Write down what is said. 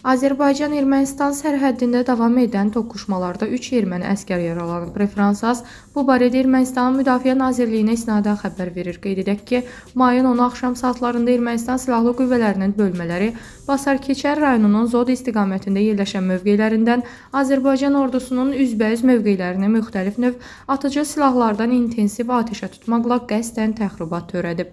Azərbaycan-Ermənistan sərhəddində davam edən toqquşmalarda 3 erməni əskər yaralanıb. Referansas bu barədə Ermənistanın Müdafiə Nazirliyinə isnadən xəbər verir. Qeyd edək ki, mayın 10 axşam saatlarında Ermənistan silahlı qüvvələrinin bölmələri Basarkeçər rayonunun Zod istiqamətində yerləşən mövqelərindən Azərbaycan ordusunun üzbəüz mövqelərini müxtəlif növ atıcı silahlardan intensiv atəşə tutmaqla qəsdən təxribat törədib.